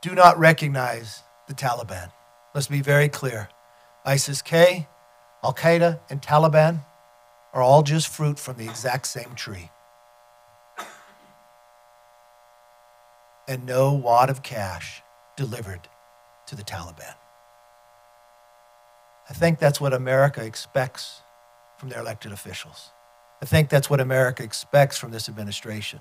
do not recognize the Taliban. Let's be very clear. ISIS K, Al Qaeda, and Taliban are all just fruit from the exact same tree. And no wad of cash delivered to the Taliban. I think that's what America expects from their elected officials. I think that's what America expects from this administration.